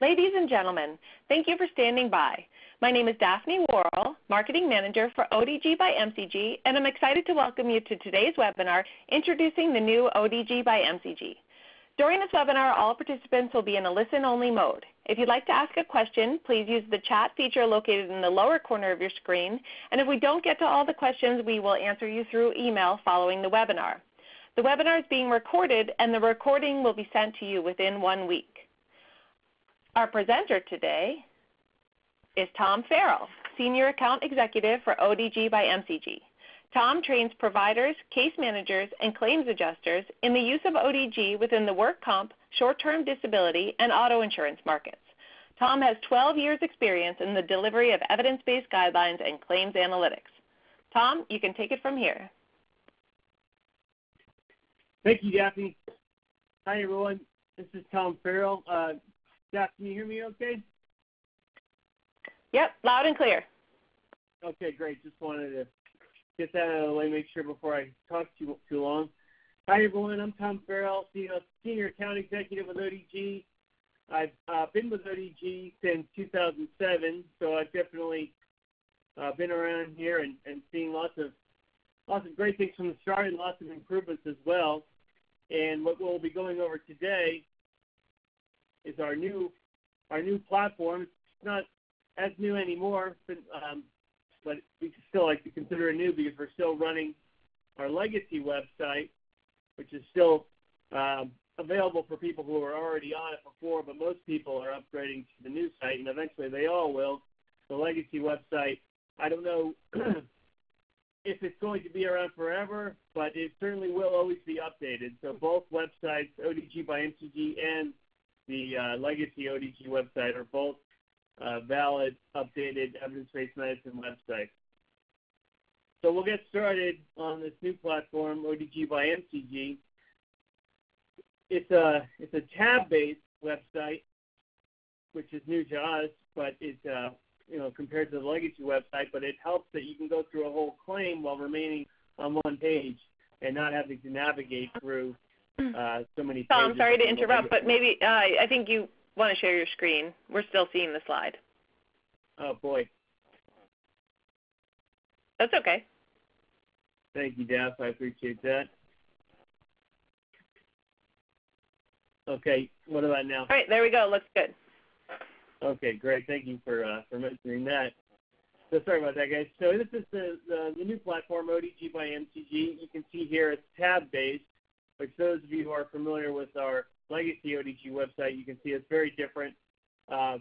Ladies and gentlemen, thank you for standing by. My name is Daphne Worrell, Marketing Manager for ODG by MCG, and I'm excited to welcome you to today's webinar, Introducing the New ODG by MCG. During this webinar, all participants will be in a listen-only mode. If you'd like to ask a question, please use the chat feature located in the lower corner of your screen, and if we don't get to all the questions, we will answer you through email following the webinar. The webinar is being recorded, and the recording will be sent to you within one week. Our presenter today is Tom Farrell, Senior Account Executive for ODG by MCG. Tom trains providers, case managers, and claims adjusters in the use of ODG within the work comp, short-term disability, and auto insurance markets. Tom has 12 years experience in the delivery of evidence-based guidelines and claims analytics. Tom, you can take it from here. Thank you, Daphne. Hi, everyone. This is Tom Farrell. Uh, Jeff, can you hear me okay? Yep, loud and clear. Okay, great. Just wanted to get that out of the way, make sure before I talk too too long. Hi everyone, I'm Tom Farrell, senior account executive with ODG. I've uh, been with ODG since 2007, so I've definitely uh, been around here and, and seen lots of lots of great things from the start and lots of improvements as well. And what we'll be going over today is our new our new platform. It's not as new anymore, but, um, but we still like to consider it new because we're still running our legacy website, which is still um, available for people who are already on it before. But most people are upgrading to the new site, and eventually they all will. The legacy website, I don't know if it's going to be around forever, but it certainly will always be updated. So both websites, ODG by MCG and the uh, legacy ODG website are both uh, valid, updated evidence-based medicine websites. So we'll get started on this new platform, ODG by MCG. It's a it's a tab-based website, which is new to us, but it's uh, you know compared to the legacy website. But it helps that you can go through a whole claim while remaining on one page and not having to navigate through uh, so many So I'm sorry to interrupt, but maybe uh, I think you want to share your screen. We're still seeing the slide. Oh boy. That's okay. Thank you, Daph. I appreciate that. Okay, what about now? All right, there we go. Looks good. Okay, great. Thank you for uh, for mentioning that. So sorry about that, guys. So this is the, the, the new platform, ODG by MCG. You can see here it's tab based which those of you who are familiar with our legacy ODG website, you can see it's very different. Uh,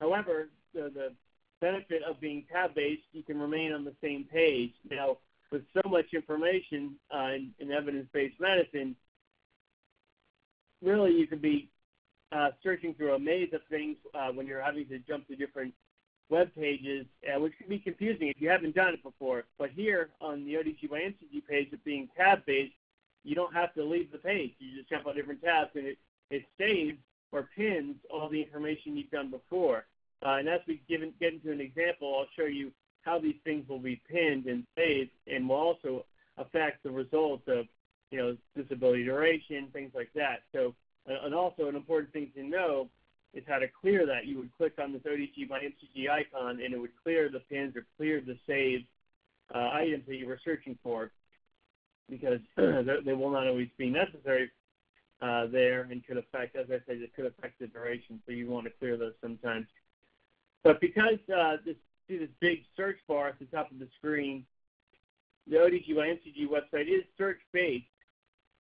however, the, the benefit of being tab-based, you can remain on the same page. Now, with so much information uh, in, in evidence-based medicine, really you could be uh, searching through a maze of things uh, when you're having to jump to different web pages, uh, which can be confusing if you haven't done it before. But here on the ODG by MCG page, it being tab-based, you don't have to leave the page. You just jump on different tabs, and it, it saves or pins all the information you've done before. Uh, and as we get, get into an example, I'll show you how these things will be pinned and saved, and will also affect the results of, you know, disability duration, things like that. So, and also an important thing to know is how to clear that. You would click on this ODG by MCG icon, and it would clear the pins or clear the saved uh, items that you were searching for because they will not always be necessary uh, there and could affect, as I said, it could affect the duration. So you want to clear those sometimes. But because uh, this see this big search bar at the top of the screen, the ODG by website is search based,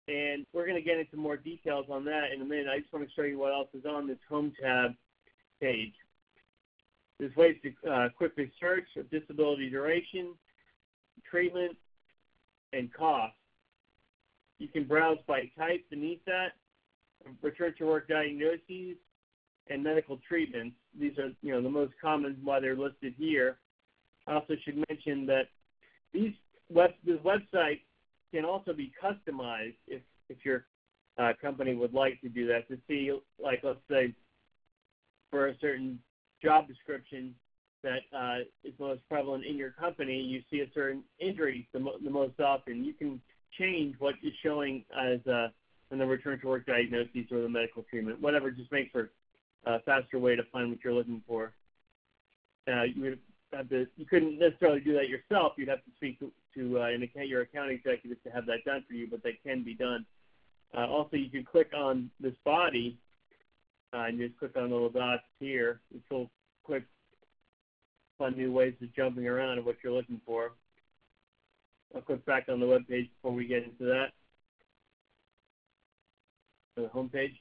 and we're going to get into more details on that in a minute. I just want to show you what else is on this home tab page. There's ways to uh, quickly search disability duration, treatment, and cost. You can browse by type beneath that, return to work diagnoses, and medical treatments. These are you know the most common why they're listed here. I also should mention that these web this website can also be customized if if your uh, company would like to do that to see like let's say for a certain job description that uh, is most prevalent in your company, you see a certain injury the, mo- the most often. You can change what is showing as uh, in the return to work diagnosis or the medical treatment, whatever. Just make for a faster way to find what you're looking for. Uh, you would have to, you couldn't necessarily do that yourself. You'd have to speak to, to uh, an account, your account executive to have that done for you, but that can be done. Uh, also, you can click on this body uh, and just click on the little dots here, which little quick fun new ways of jumping around of what you're looking for. I'll click back on the web page before we get into that. The home page.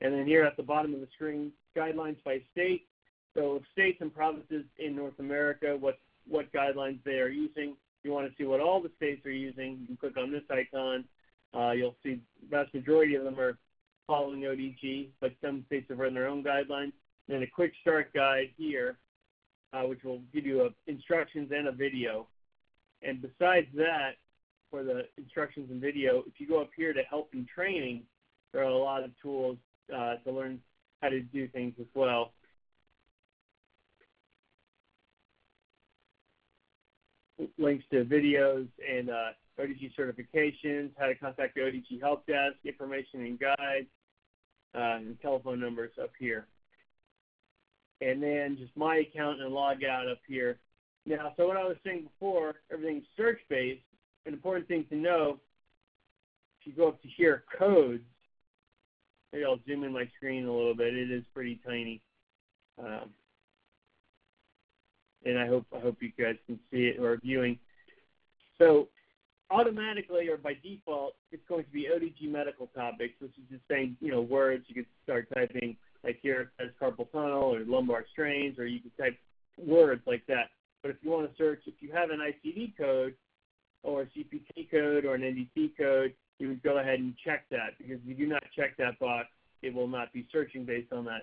And then here at the bottom of the screen, guidelines by state. So states and provinces in North America, what, what guidelines they are using. If you want to see what all the states are using, you can click on this icon. Uh, you'll see the vast majority of them are following ODG, but some states have run their own guidelines. And then a quick start guide here, uh, which will give you a, instructions and a video. And besides that, for the instructions and video, if you go up here to help and training, there are a lot of tools uh, to learn how to do things as well. Links to videos and uh, ODG certifications, how to contact the ODG help desk, information and guides, uh, and telephone numbers up here. And then just my account and log out up here. Now, so what I was saying before, everything's search-based. An important thing to know, if you go up to here, codes, maybe I'll zoom in my screen a little bit. It is pretty tiny. Um, and I hope I hope you guys can see it or are viewing. So automatically or by default, it's going to be ODG medical topics, which is just saying, you know, words. You could start typing like here it says carpal tunnel or lumbar strains, or you could type words like that. But if you want to search, if you have an ICD code or a CPT code or an NDC code, you would go ahead and check that because if you do not check that box, it will not be searching based on that.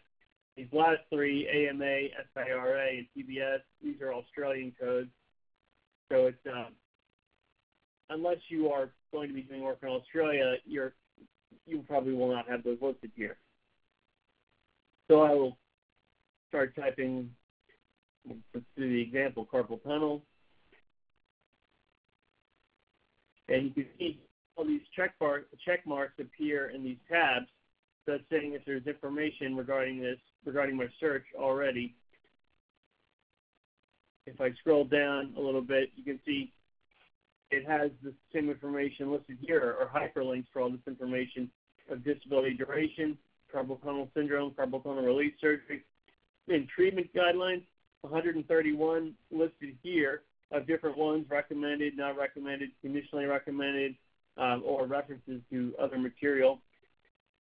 These last three, AMA, SIRA, and TBS, these are Australian codes. So it's um, unless you are going to be doing work in Australia, you're you probably will not have those listed here. So I will start typing. Let's do the example: carpal tunnel, and you can see all these check bar check marks appear in these tabs. That's saying if there's information regarding this regarding my search already. If I scroll down a little bit, you can see it has the same information listed here, or hyperlinks for all this information of disability duration, carpal tunnel syndrome, carpal tunnel release surgery, and treatment guidelines. 131 listed here of different ones recommended, not recommended, conditionally recommended, um, or references to other material.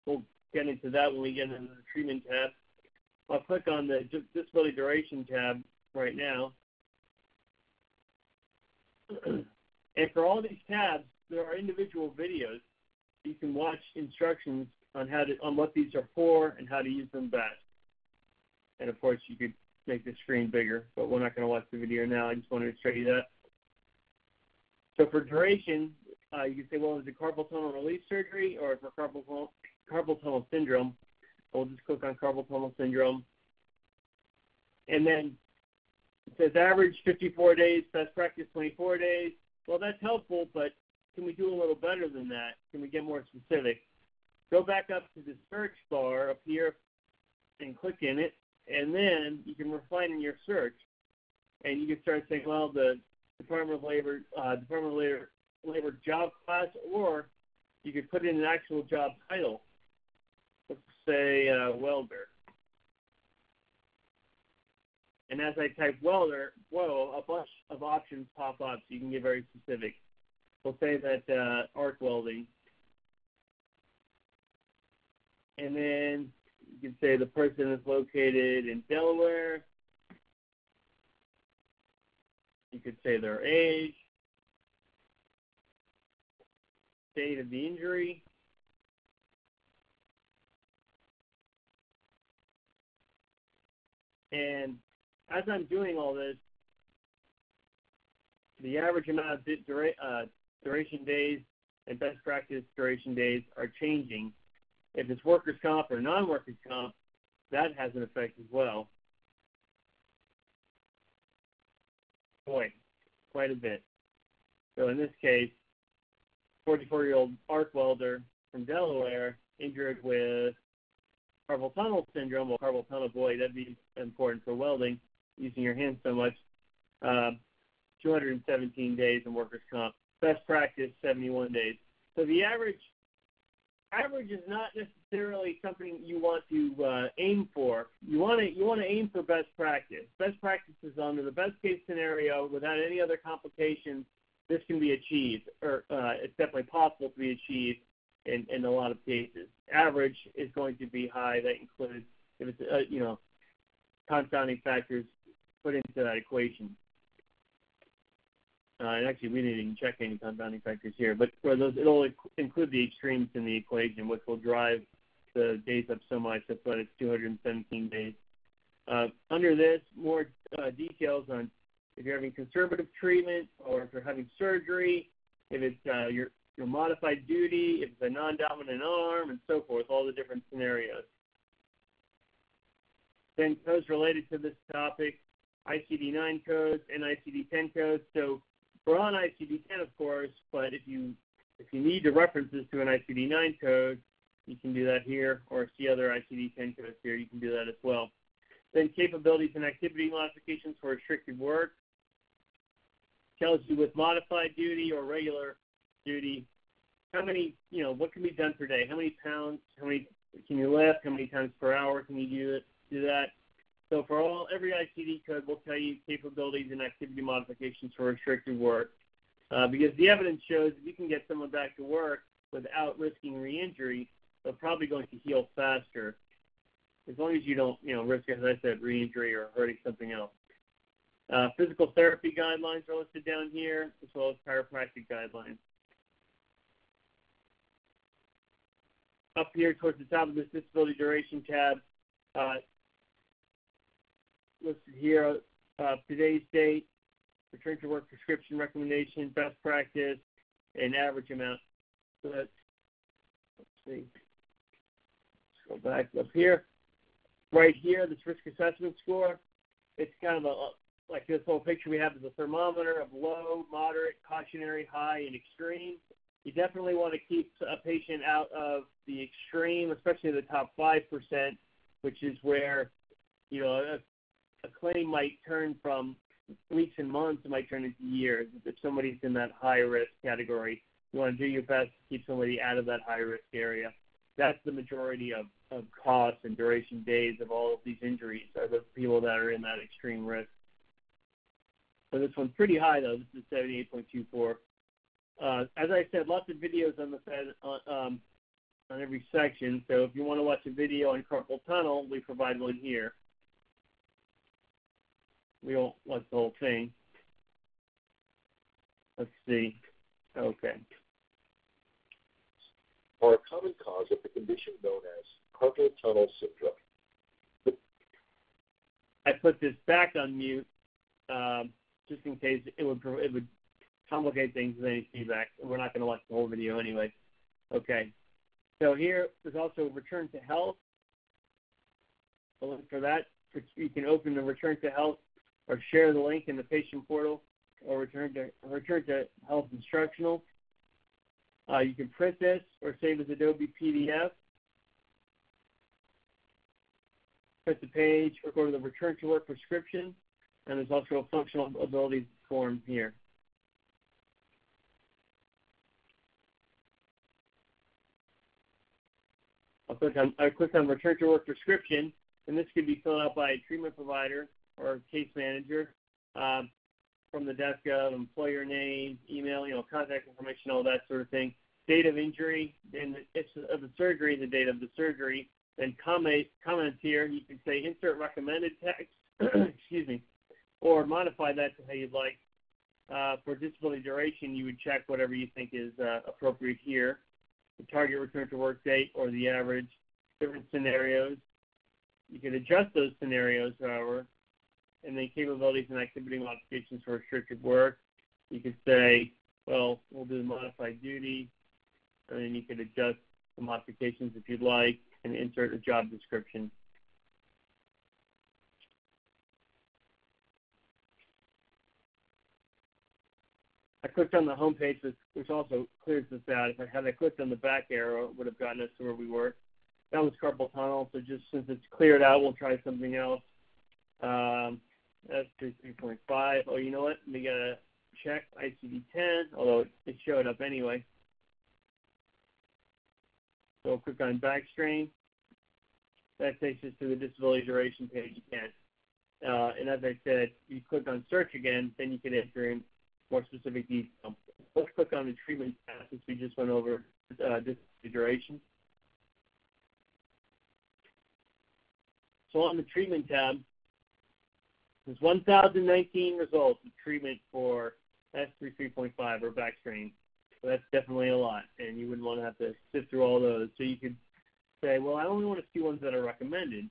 We'll get into that when we get into the treatment tab. I'll click on the disability duration tab right now. And for all these tabs, there are individual videos. You can watch instructions on how to on what these are for and how to use them best. And of course, you could make the screen bigger, but we're not going to watch the video now. I just wanted to show you that. So for duration, uh, you can say, well, is it carpal tunnel release surgery or for carpal tunnel, carpal tunnel syndrome? We'll just click on carpal tunnel syndrome. And then it says average 54 days, best practice 24 days, well, that's helpful, but can we do a little better than that? Can we get more specific? Go back up to the search bar up here and click in it, and then you can refine in your search. And you can start saying, well, the Department of Labor, uh, Department of Labor, Labor job class, or you could put in an actual job title. Let's say uh, welder. And as I type welder, whoa, a bunch of options pop up, so you can get very specific. We'll say that uh, arc welding. And then you can say the person is located in Delaware. You could say their age, date of the injury, and as I'm doing all this, the average amount of dura- uh, duration days and best practice duration days are changing. If it's workers' comp or non-workers' comp, that has an effect as well. Boy, quite a bit. So in this case, 44-year-old arc welder from Delaware injured with carpal tunnel syndrome, well, carpal tunnel, boy, that'd be important for welding, using your hands so much. Uh, 217 days in workers' comp. Best practice, 71 days. So the average average is not necessarily something you want to uh, aim for. You want to you want to aim for best practice. Best practice is under the best case scenario without any other complications. This can be achieved, or uh, it's definitely possible to be achieved in, in a lot of cases. Average is going to be high. That includes if it's uh, you know confounding factors put into that equation. Uh, and actually, we didn't even check any confounding factors here, but for those, it'll include the extremes in the equation, which will drive the days up so much. That's why it's 217 days. Uh, under this, more uh, details on if you're having conservative treatment or if you're having surgery, if it's uh, your, your modified duty, if it's a non-dominant arm, and so forth, all the different scenarios. Then codes related to this topic, ICD-9 codes and ICD-10 codes. So we're on ICD-10, of course, but if you if you need the references to an ICD-9 code, you can do that here, or see other ICD-10 codes here. You can do that as well. Then capabilities and activity modifications for restricted work tells you with modified duty or regular duty how many you know what can be done per day, how many pounds, how many can you lift, how many times per hour can you do it, do that. So for all every ICD code will tell you capabilities and activity modifications for restricted work. Uh, because the evidence shows if you can get someone back to work without risking re-injury, they're probably going to heal faster. As long as you don't, you know, risk, as I said, re-injury or hurting something else. Uh, physical therapy guidelines are listed down here, as well as chiropractic guidelines. Up here towards the top of this disability duration tab, uh, listed here uh, today's date, return to work prescription recommendation, best practice, and average amount. Let's see. Let's go back up here. Right here, this risk assessment score. It's kind of a like this whole picture we have is a thermometer of low, moderate, cautionary, high, and extreme. You definitely want to keep a patient out of the extreme, especially the top five percent, which is where you know a claim might turn from weeks and months, it might turn into years. If somebody's in that high risk category, you want to do your best to keep somebody out of that high risk area. That's the majority of, of costs and duration days of all of these injuries are the people that are in that extreme risk. So this one's pretty high though. This is 78.24. Uh, as I said, lots of videos on the Fed on, um, on every section. So if you want to watch a video on carpal tunnel, we provide one here. We don't watch the whole thing. Let's see. Okay. Are a common cause of the condition known as carpal tunnel syndrome. I put this back on mute um, just in case it would it would complicate things with any feedback. We're not going to watch the whole video anyway. Okay. So here there's also return to health. A link for that. You can open the return to health or share the link in the patient portal or return to return to health instructional. Uh, you can print this or save as Adobe PDF. Print the page or go to the return to work prescription, and there's also a functional abilities form here. I'll click on I'll click on return to work prescription, and this can be filled out by a treatment provider or case manager um, from the desk of employer name, email, you know, contact information, all that sort of thing. Date of injury, and of the surgery, the date of the surgery. Then comment comments here. You can say insert recommended text, excuse me, or modify that to how you'd like. Uh, for disability duration, you would check whatever you think is uh, appropriate here. The target return to work date or the average. Different scenarios. You can adjust those scenarios, however, and then capabilities and activity modifications for restricted work. You could say, well, we'll do modified duty, and then you could adjust the modifications if you'd like and insert a job description. I clicked on the home page, which also clears this out. If I had I clicked on the back arrow, it would have gotten us to where we were. that was carpal tunnel. So just since it's cleared out, we'll try something else. Um, that's 3.5. Oh, you know what? We got to check ICD-10, although it showed up anyway. So click on back strain. That takes us to the disability duration page again. Uh, and as I said, you click on search again, then you can enter in more specific detail. Let's click on the treatment tab since we just went over uh, duration. So on the treatment tab, there's 1,019 results of treatment for S33.5 or back strain. So that's definitely a lot, and you wouldn't want to have to sift through all those. So you could say, well, I only want to see ones that are recommended.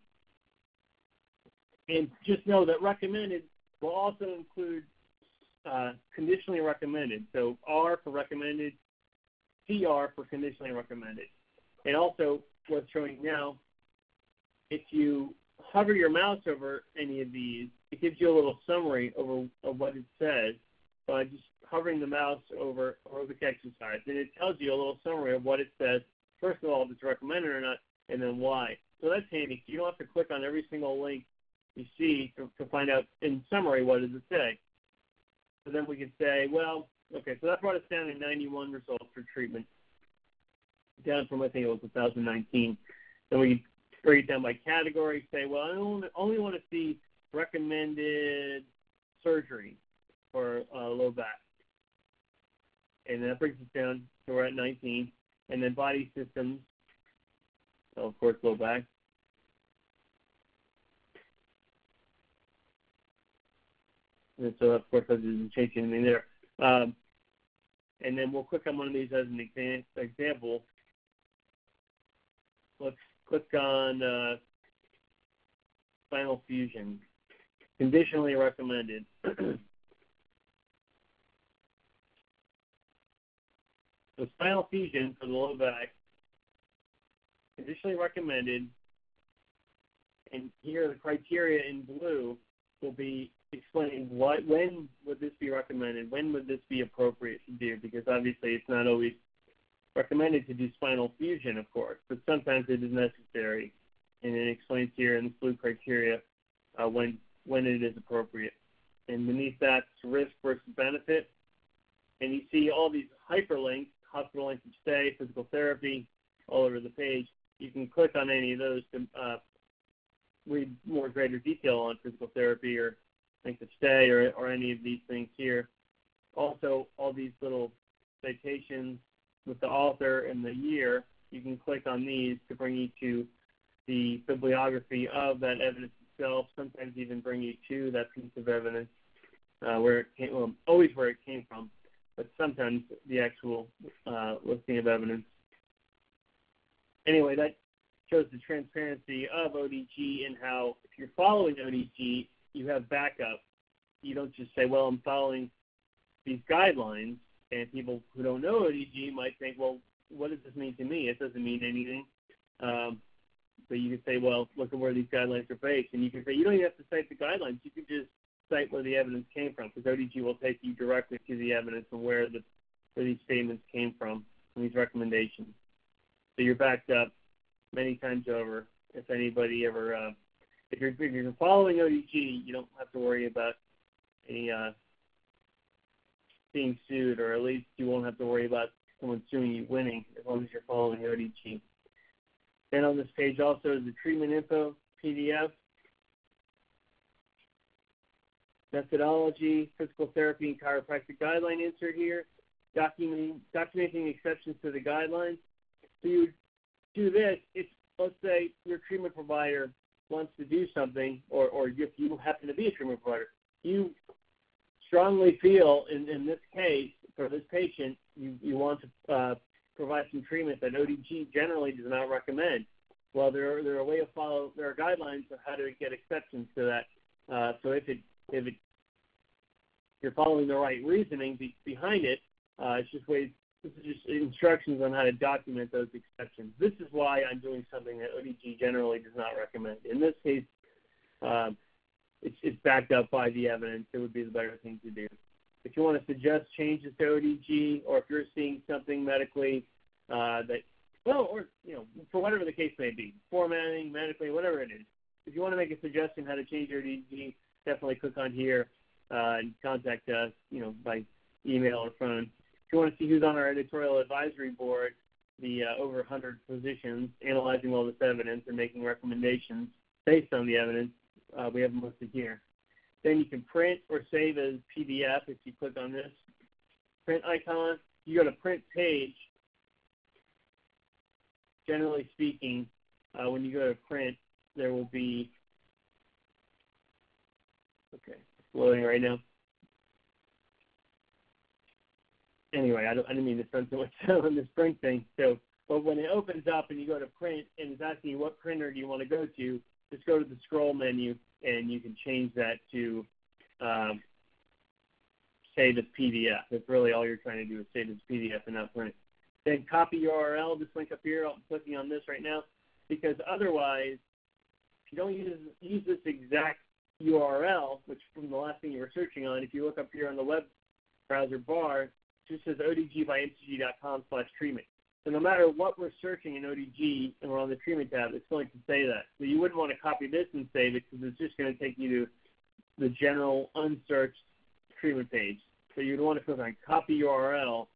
And just know that recommended will also include uh, conditionally recommended. So R for recommended, CR for conditionally recommended. And also, what's showing now, if you hover your mouse over any of these, it gives you a little summary over of what it says by just hovering the mouse over aerobic exercise. And it tells you a little summary of what it says, first of all, if it's recommended or not, and then why. So that's handy. You don't have to click on every single link you see to, to find out in summary what does it say. So then we can say, well, okay, so that brought us down to 91 results for treatment, down from I think it was 2019. Then we break it down by category, say, well, I only, only want to see recommended surgery for uh, low back. And that brings us down to we're at 19. And then body systems, so of course low back. And so of course I didn't change anything there. Um, and then we'll click on one of these as an example. Let's click on uh, spinal fusion. Conditionally recommended. the spinal fusion for the low back, conditionally recommended, and here the criteria in blue will be explaining what, when would this be recommended, when would this be appropriate to do, because obviously it's not always recommended to do spinal fusion, of course, but sometimes it is necessary, and it explains here in the blue criteria uh, when when it is appropriate. And beneath that, risk versus benefit, and you see all these hyperlinks, hospital length of stay, physical therapy, all over the page. You can click on any of those to uh, read more greater detail on physical therapy or length of stay or, or any of these things here. Also, all these little citations with the author and the year, you can click on these to bring you to the bibliography of that evidence itself, sometimes even bring you to that piece of evidence uh, where it came, well, always where it came from, but sometimes the actual uh, listing of evidence. Anyway, that shows the transparency of ODG and how if you're following ODG, you have backup. You don't just say, well, I'm following these guidelines and people who don't know ODG might think, well, what does this mean to me? It doesn't mean anything. Um, but you can say, well, look at where these guidelines are based, and you can say you don't even have to cite the guidelines. You can just cite where the evidence came from, because ODG will take you directly to the evidence and where the where these statements came from and these recommendations. So you're backed up many times over. If anybody ever, uh, if you're if you're following ODG, you don't have to worry about any uh, being sued, or at least you won't have to worry about someone suing you winning as long as you're following ODG. Then on this page also is the treatment info PDF, methodology, physical therapy, and chiropractic guideline insert here, documenting, documenting exceptions to the guidelines. So you do this if, let's say, your treatment provider wants to do something, or, or if you happen to be a treatment provider, you strongly feel in, in this case for this patient you, you want to uh, provide some treatment that ODG generally does not recommend. Well, there are, there are a way to follow there are guidelines of how to get exceptions to that. Uh, so if it if it you're following the right reasoning be, behind it, uh, it's just ways this is just instructions on how to document those exceptions. This is why I'm doing something that ODG generally does not recommend. In this case, um, it's, it's backed up by the evidence. It would be the better thing to do. If you want to suggest changes to ODG, or if you're seeing something medically uh, that well, or you know, for whatever the case may be, formatting, medically, whatever it is. If you want to make a suggestion how to change your ODG, definitely click on here uh, and contact us, you know, by email or phone. If you want to see who's on our editorial advisory board, the uh, over 100 physicians analyzing all this evidence and making recommendations based on the evidence, uh, we have them listed here. Then you can print or save as PDF if you click on this print icon. You go to print page. Generally speaking, uh, when you go to print, there will be okay, it's loading right now. Anyway, I, don't, I didn't mean to spend so much time on this print thing. So, but when it opens up and you go to print and it's asking you what printer do you want to go to, just go to the scroll menu and you can change that to um, save as PDF. That's really all you're trying to do is save as PDF and not print. Then copy URL, this link up here. I'm clicking on this right now because otherwise, if you don't use use this exact URL, which from the last thing you were searching on, if you look up here on the web browser bar, it just says odgbymcg.com slash treatment. So no matter what we're searching in ODG and we're on the treatment tab, it's going to say that. So you wouldn't want to copy this and save it because it's just going to take you to the general unsearched treatment page. So you'd want to click on copy URL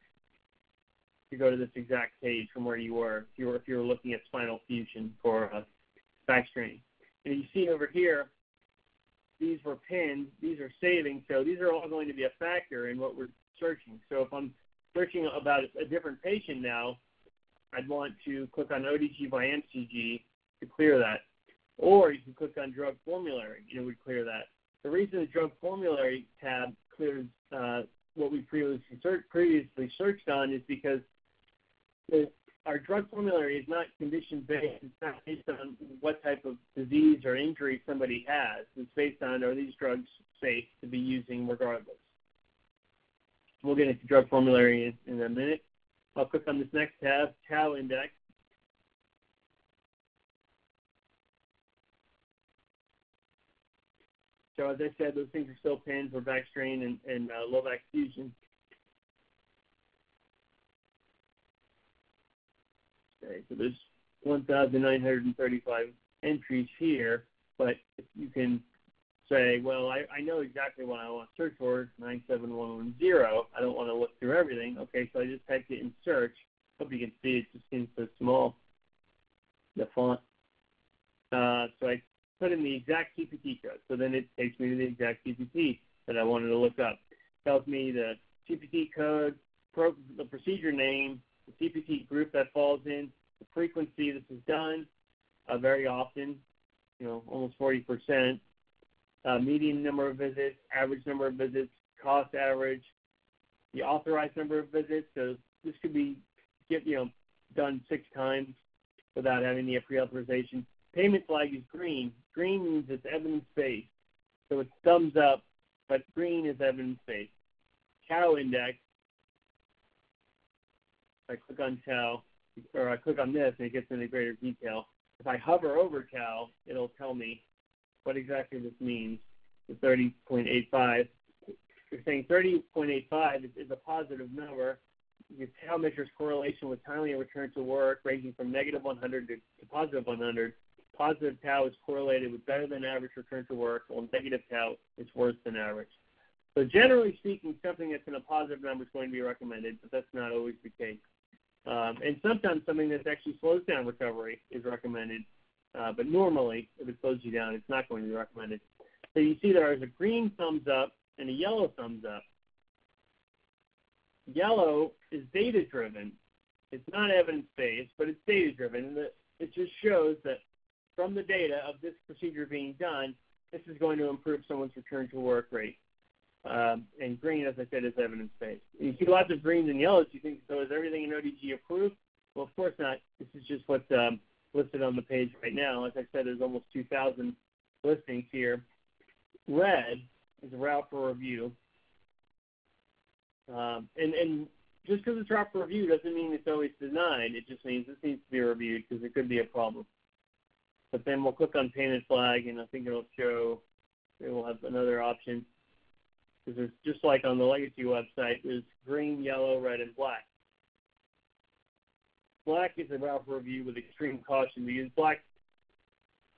to go to this exact page from where you were if you were, if you were looking at spinal fusion for uh, back strain. And you see over here, these were pinned, these are saving, so these are all going to be a factor in what we're searching. So if I'm searching about a different patient now, I'd want to click on ODG by MCG to clear that. Or you can click on drug formulary and it would clear that. The reason the drug formulary tab clears uh, what we previously, search, previously searched on is because the, our drug formulary is not condition based. It's not based on what type of disease or injury somebody has. It's based on are these drugs safe to be using regardless. We'll get into drug formulary in, in a minute. I'll click on this next tab, tau index. So as I said, those things are still pinned for back strain and, and uh, low back fusion. Okay, so there's 1,935 entries here, but you can say, well, I, I know exactly what I want to search for, 97110. I don't want to look through everything. Okay, so I just typed it in search. Hope you can see it just seems so small, the font. Uh, so I put in the exact CPT code. So then it takes me to the exact CPT that I wanted to look up. Tells me the CPT code, pro, the procedure name, the CPT group that falls in, the frequency this is done, uh, very often, you know, almost 40%, uh, median number of visits, average number of visits, cost average, the authorized number of visits. So this could be get you know done six times without having the pre-authorization. Payment flag is green. Green means it's evidence-based, so it's thumbs up, but green is evidence-based. Tau index. If I click on tau, or I click on this, and it gets into greater detail. If I hover over tau, it'll tell me what exactly this means, the 30.85. You're saying 30.85 is, a positive number. Your tau measures correlation with timely return to work ranging from negative 100 to, to positive 100. Positive tau is correlated with better than average return to work, while negative tau is worse than average. So generally speaking, something that's in a positive number is going to be recommended, but that's not always the case. Um, and sometimes something that actually slows down recovery is recommended uh, but normally, if it slows you down, it's not going to be recommended. So you see there is a green thumbs up and a yellow thumbs up. Yellow is data driven. It's not evidence based, but it's data driven. And it just shows that from the data of this procedure being done, this is going to improve someone's return to work rate. Um, and green, as I said, is evidence based. You see lots of greens and yellows. You think, so is everything in ODG approved? Well, of course not. This is just what um, listed on the page right now. As I said, there's almost 2,000 listings here. Red is a route for review. Um, and, and just because it's route for review doesn't mean it's always denied. It just means this needs to be reviewed because it could be a problem. But then we'll click on payment flag, and I think it'll show, it will have another option. Because there's just like on the legacy website, there's green, yellow, red, and black Black is a route for review with extreme caution because black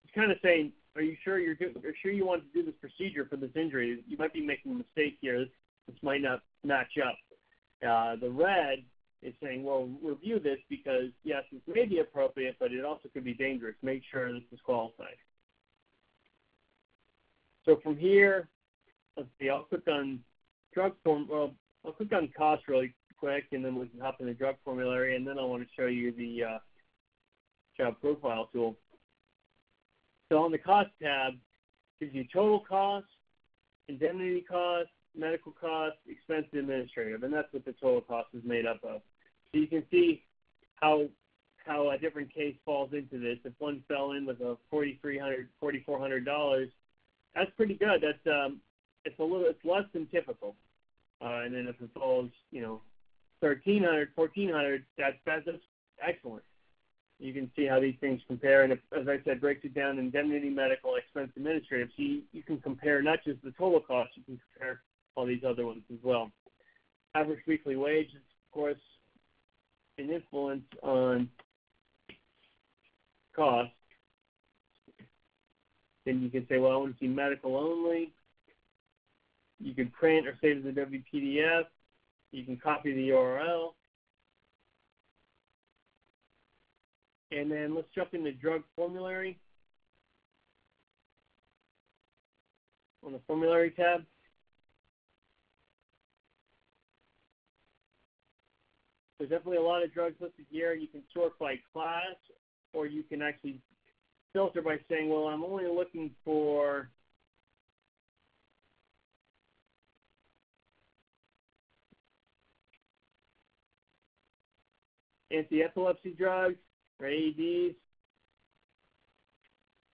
is kind of saying, "Are you sure you're are sure you want to do this procedure for this injury? You might be making a mistake here. This, this might not match up." Uh, the red is saying, "Well, review this because yes, this may be appropriate, but it also could be dangerous. Make sure this is qualified." So from here, let's see. I'll click on drug form. Well, I'll click on cost really quick, and then we can hop in the drug formulary, and then I want to show you the uh, job profile tool. So on the cost tab, gives you total cost, indemnity cost, medical cost, expense administrative, and that's what the total cost is made up of. So you can see how how a different case falls into this. If one fell in with a forty three hundred, forty four hundred dollars, that's pretty good. That's um, it's a little, it's less than typical. Uh, and then if it falls, you know, 1300 1400 that's, that's excellent. You can see how these things compare, and if, as I said, breaks it down indemnity, medical, expense, administrative. So you, you can compare not just the total cost, you can compare all these other ones as well. Average weekly wage is, of course, an influence on cost. Then you can say, well, I want to see medical only. You can print or save as a WPDF. You can copy the URL. And then let's jump into drug formulary. On the formulary tab. There's definitely a lot of drugs listed here. You can sort by class, or you can actually filter by saying, well, I'm only looking for anti-epilepsy drugs or AEDs,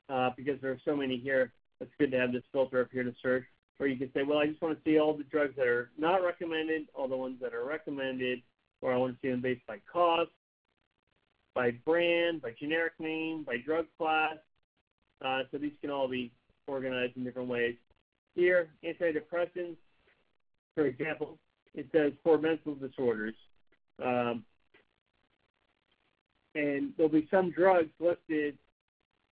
uh, because there are so many here. It's good to have this filter up here to search. Or you can say, well, I just want to see all the drugs that are not recommended, all the ones that are recommended, or I want to see them based by cost, by brand, by generic name, by drug class. Uh, so these can all be organized in different ways. Here, antidepressants, for example, it says for mental disorders. Um, and there'll be some drugs listed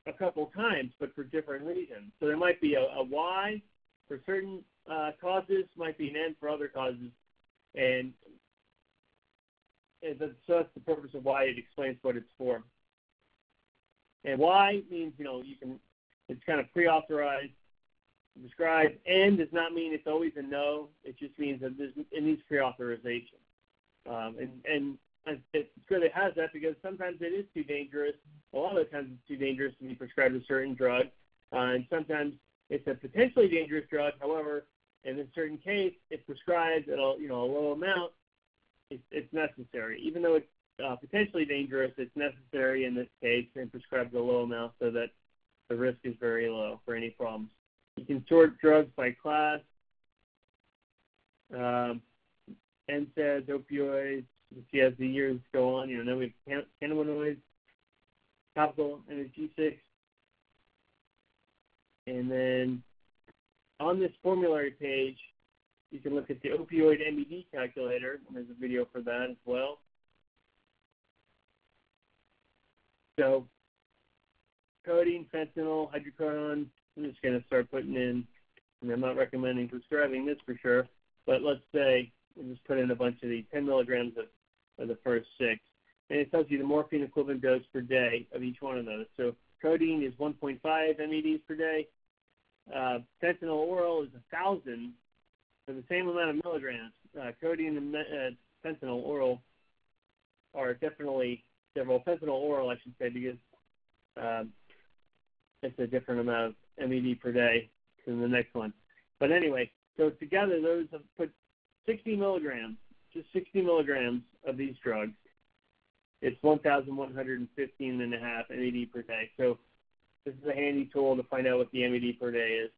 a couple times, but for different reasons. So there might be a, a Y for certain uh, causes, might be an N for other causes, and, and so that's the purpose of why it explains what it's for. And Y means you know you can it's kind of pre-authorized, prescribed. N does not mean it's always a no. It just means that it needs pre-authorization. Um, and and it's good it has that because sometimes it is too dangerous. A lot of times it's too dangerous to be prescribed a certain drug, uh, and sometimes it's a potentially dangerous drug. However, in a certain case, if prescribed at a you know a low amount, it's, it's necessary. Even though it's uh, potentially dangerous, it's necessary in this case and prescribed a low amount so that the risk is very low for any problems. You can sort drugs by class. Um, NSAIDs, opioids, see as the years go on, you know, then we have cannabinoids, topical analgesics, and then on this formulary page, you can look at the opioid MED calculator, and there's a video for that as well. So, codeine, fentanyl, hydrocodone, I'm just going to start putting in, mean, I'm not recommending prescribing this for sure, but let's say we just put in a bunch of these 10 milligrams of are the first six. And it tells you the morphine equivalent dose per day of each one of those. So codeine is 1.5 MEDs per day. Uh, fentanyl oral is 1,000 for the same amount of milligrams. Uh, codeine and uh, fentanyl oral are definitely, well, fentanyl oral, I should say, because um, it's a different amount of MED per day than the next one. But anyway, so together those have put 60 milligrams just 60 milligrams of these drugs. It's 1,115 and a half MED per day. So this is a handy tool to find out what the MED per day is.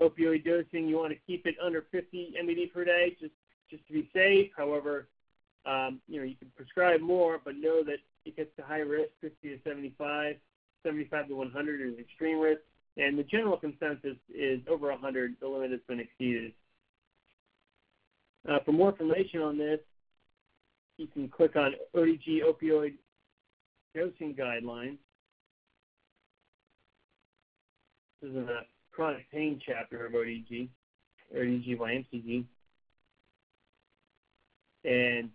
Opioid dosing, you want to keep it under 50 MED per day just, just to be safe. However, um, you know, you can prescribe more, but know that it gets to high risk, 50 to 75, 75 to 100 is extreme risk, and the general consensus is over 100, the limit has been exceeded. Uh, for more information on this, you can click on ODG opioid dosing guidelines. This is in the chronic pain chapter of ODG, ODG by MCG. And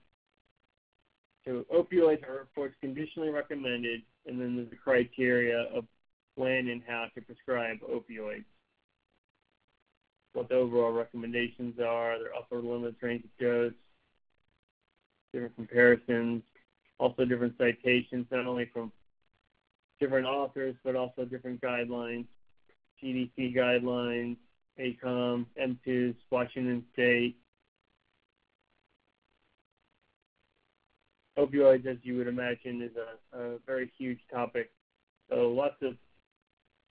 so opioids are, of course, conditionally recommended, and then there's the criteria of when and how to prescribe opioids. What the overall recommendations are, their upper limits, range of dose, different comparisons, also different citations, not only from different authors, but also different guidelines, CDC guidelines, ACOEM, MTUS, Washington State. Opioids, as you would imagine, is a, a very huge topic. So lots of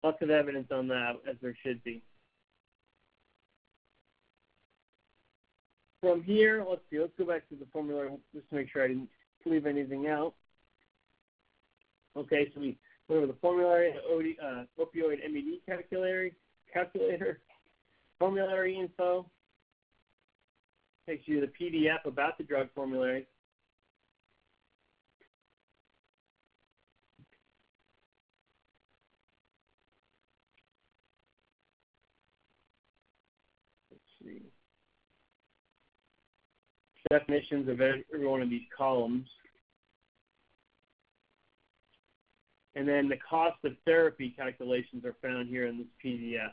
lots of evidence on that, as there should be. From here, let's see, let's go back to the formula just to make sure I didn't leave anything out. Okay, so we went over the formulary, OD, uh, opioid MED calculator, calculator, formulary info, takes you to the PDF about the drug formulary. Definitions of every one of these columns. And then the cost of therapy calculations are found here in this PDF.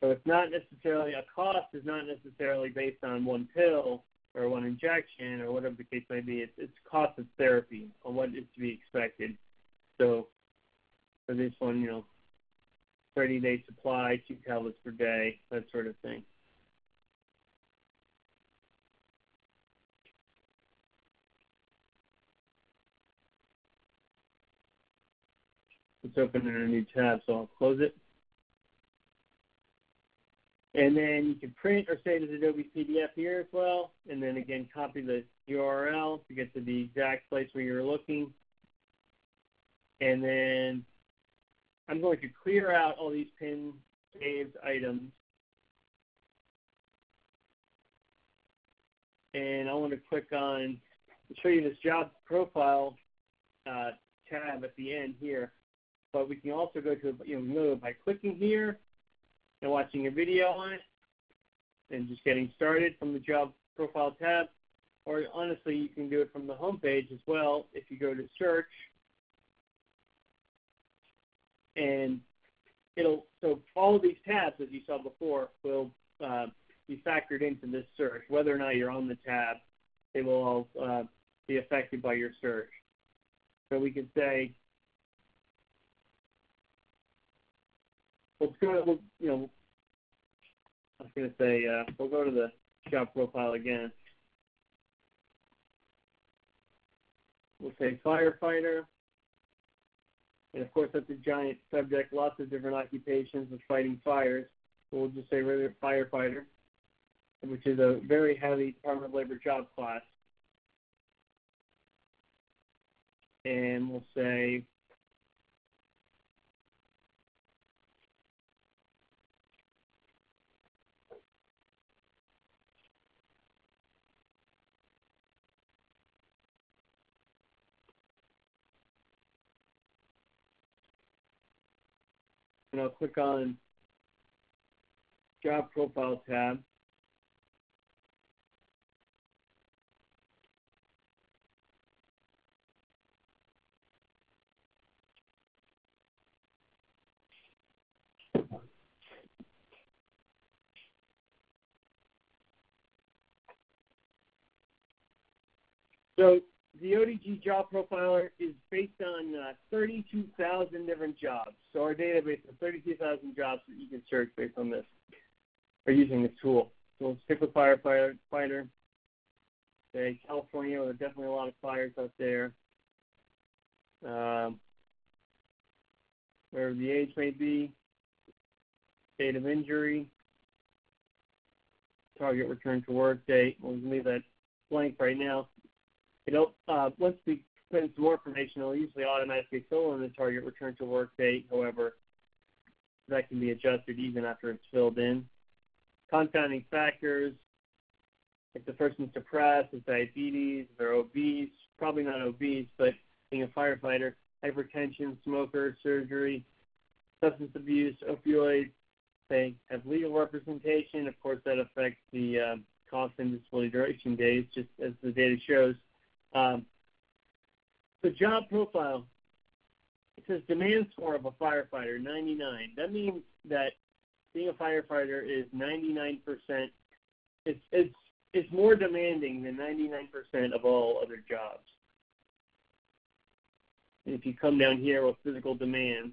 So it's not necessarily, a cost is not necessarily based on one pill or one injection or whatever the case may be. It's, it's cost of therapy on what is to be expected. So for this one, you know, 30 day supply, two tablets per day, that sort of thing. It's open in a new tab, so I'll close it. And then you can print or save as Adobe PDF here as well. And then again, copy the URL to get to the exact place where you're looking. And then I'm going to clear out all these pin saved items. And I want to click on, show you this job profile uh, tab at the end here but we can also go to you know by clicking here and watching a video on it and just getting started from the job profile tab. Or honestly, you can do it from the home page as well if you go to search. And it'll so all of these tabs, as you saw before, will uh, be factored into this search. Whether or not you're on the tab, they will all uh, be affected by your search. So we can say let's go. We'll, you know, I was to say uh, we'll go to the job profile again. We'll say firefighter, and of course that's a giant subject. Lots of different occupations of fighting fires. So we'll just say regular firefighter, which is a very heavy Department of Labor job class. And we'll say and I'll click on Job Profile tab. So the job profiler is based on uh, 32,000 different jobs. So our database of 32,000 jobs that you can search based on this or using this tool. So we'll stick with firefighter. Fighter. Okay, California, there are definitely a lot of fires out there. Um, wherever the age may be, date of injury, target return to work date. We'll leave that blank right now it'll uh, once we put in some more information, it'll usually automatically fill in the target return to work date. However, that can be adjusted even after it's filled in. Confounding factors, if the person's depressed, with diabetes, they're obese, probably not obese, but being a firefighter, hypertension, smoker, surgery, substance abuse, opioids. They have legal representation. Of course, that affects the uh, cost and disability duration days, just as the data shows. Um, the job profile, it says demand score of a firefighter, 99. That means that being a firefighter is 99%. It's, it's, it's more demanding than 99% of all other jobs. And if you come down here with physical demands,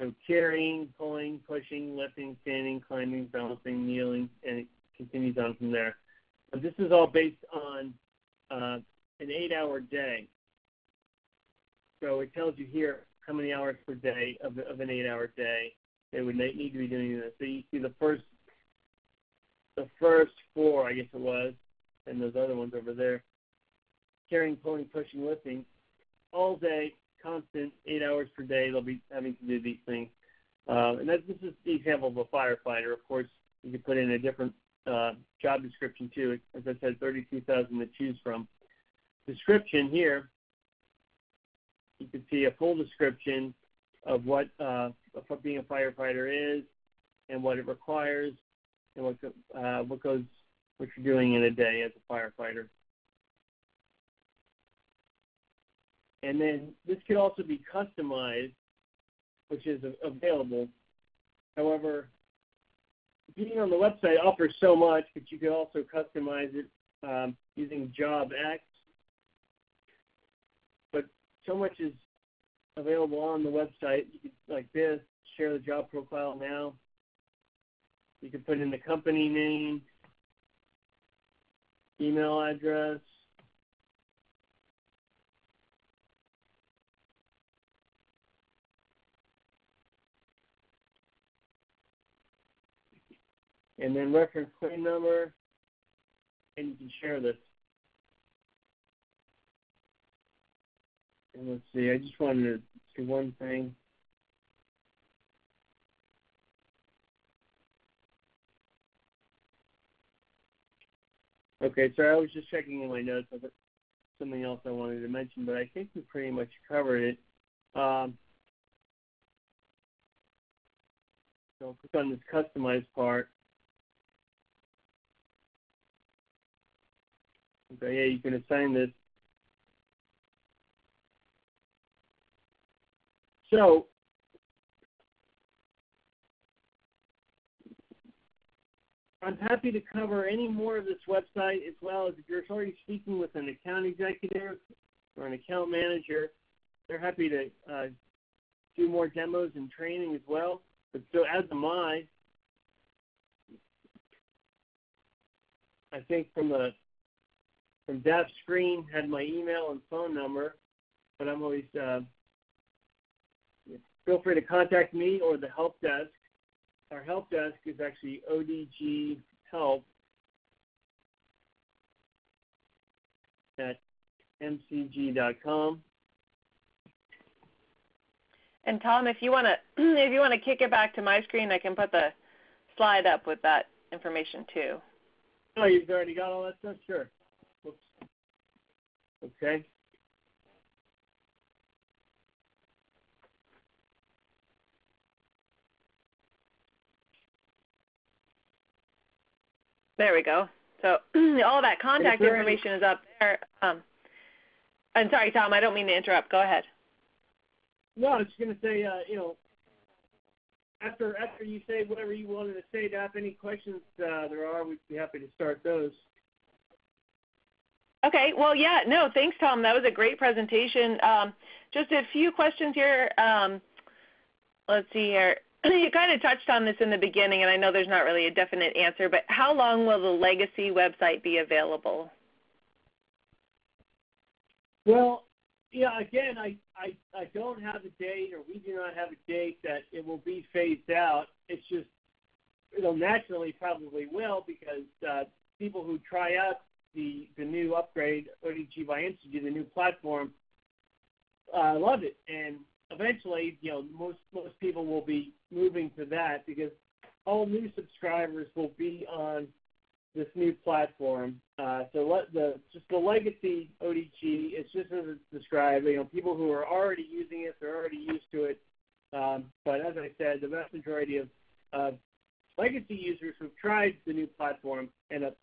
so carrying, pulling, pushing, lifting, standing, climbing, balancing, kneeling, and it continues on from there. But this is all based on uh, an eight-hour day. So it tells you here how many hours per day of, of an eight-hour day they would need to be doing this. So you see the first, the first four, I guess it was, and those other ones over there, carrying, pulling, pushing, lifting, all day, constant, eight hours per day. They'll be having to do these things. Uh, and that, this is the example of a firefighter. Of course, you could put in a different uh, job description too. As I said, 32,000 to choose from. Description here, you can see a full description of what uh, being a firefighter is and what it requires and what uh, what goes what you're doing in a day as a firefighter. And then this could also be customized, which is available. However, being on the website offers so much, but you could also customize it um, using. But so much is available on the website. You could, like this, share the job profile now. You can put in the company name, email address, and then reference claim number, and you can share this. Let's see, I just wanted to do one thing. Okay, sorry, I was just checking in my notes. of something else I wanted to mention, but I think we pretty much covered it. Um, so I'll click on this customized part. Okay, yeah, you can assign this. So I'm happy to cover any more of this website as well as if you're already speaking with an account executive or an account manager, they're happy to uh, do more demos and training as well. But so as am I. I think from the from that screen had my email and phone number, but I'm always uh, feel free to contact me or the help desk. Our help desk is actually ODG Help at mcg.com. And Tom, if you want to, if you want to kick it back to my screen, I can put the slide up with that information too. Oh, you've already got all that stuff. Sure. Oops. Okay? There we go. So all that contact information is up there. Um, I'm sorry, Tom. I don't mean to interrupt. Go ahead. No, I was just going to say, uh, you know, after after you say whatever you wanted to say, Daph, any questions uh, there are, we'd be happy to start those. Okay. Well, yeah. No, thanks, Tom. That was a great presentation. Um, just a few questions here. Um, let's see here. you kind of touched on this in the beginning, and I know there's not really a definite answer, but how long will the legacy website be available? Well, yeah, again, I, I, I don't have a date, or we do not have a date that it will be phased out. It's just, it'll naturally probably will because uh, people who try out the the new upgrade ODG by MCG, the new platform, uh, love it, and eventually, you know, most most people will be moving to that because all new subscribers will be on this new platform. Uh, so let the just the legacy ODG, it's just as it's described. You know, people who are already using it, they're already used to it. Um, but as I said, the vast majority of, of legacy users who've tried the new platform end up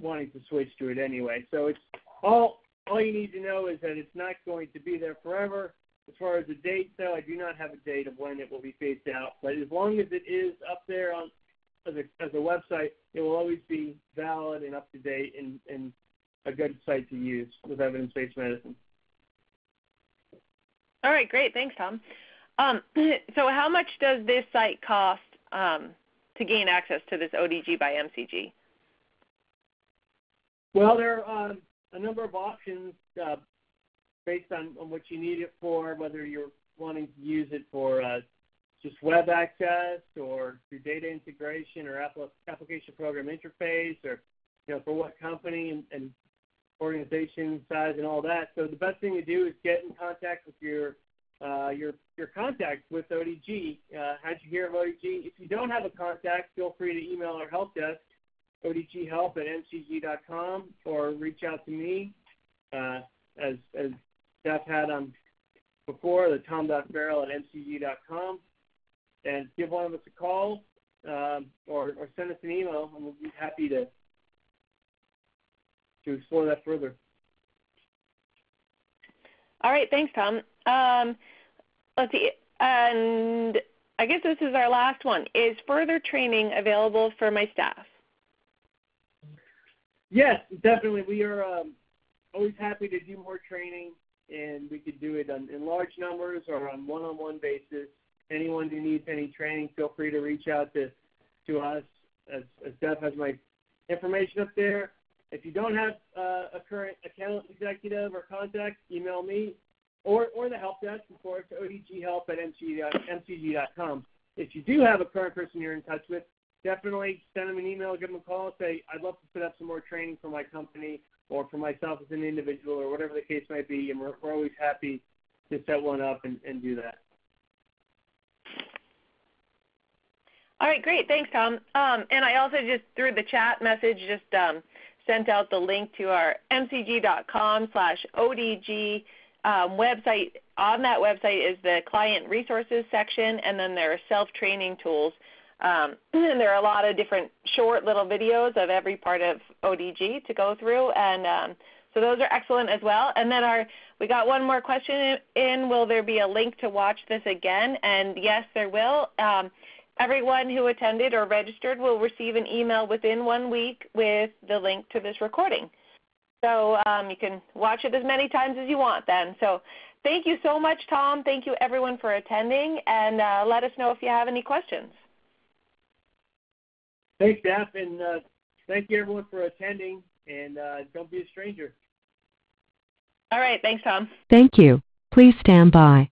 wanting to switch to it anyway. So it's all all you need to know is that it's not going to be there forever. As far as the date, though, I do not have a date of when it will be phased out. But as long as it is up there on as a, as a website, it will always be valid and up to date and, and a good site to use with evidence-based medicine. All right, great. Thanks, Tom. Um, so how much does this site cost um, to gain access to this ODG by MCG? Well, there are um, a number of options uh, based on, on what you need it for, whether you're wanting to use it for uh, just web access or through data integration or application program interface or you know for what company and, and organization size and all that. So the best thing to do is get in contact with your uh, your your contact with ODG. Uh, how'd you hear of ODG? If you don't have a contact, feel free to email our help desk, odghelp at mcg.com, or reach out to me, uh, as as Jeff had on before, the tom.farrell at mcg.com and give one of us a call um, or, or send us an email, and we'll be happy to to explore that further. All right, thanks, Tom. Um, let's see, and I guess this is our last one. Is further training available for my staff? Yes, definitely. We are um, always happy to do more training, and we could do it on, in large numbers or on one-on-one basis anyone who needs any training, feel free to reach out to, to us. As, as has my information up there. If you don't have uh, a current account executive or contact, email me or, or the help desk, of course, odghelp at mcg.com. If you do have a current person you're in touch with, definitely send them an email, give them a call, say, I'd love to set up some more training for my company or for myself as an individual or whatever the case might be, and we're, we're always happy to set one up and, and do that. All right, great. Thanks, Tom. Um, and I also just through the chat message just um, sent out the link to our mcg.com slash ODG um, website. On that website is the client resources section, and then there are self-training tools. Um, and there are a lot of different short little videos of every part of ODG to go through, and um, so those are excellent as well. And then our we got one more question in. Will there be a link to watch this again? And yes, there will. Um, Everyone who attended or registered will receive an email within one week with the link to this recording. So um, you can watch it as many times as you want then. So thank you so much, Tom. Thank you, everyone, for attending, and uh, let us know if you have any questions. Thanks, Daph, and uh, thank you, everyone, for attending, and uh, don't be a stranger. All right. Thanks, Tom. Thank you. Please stand by.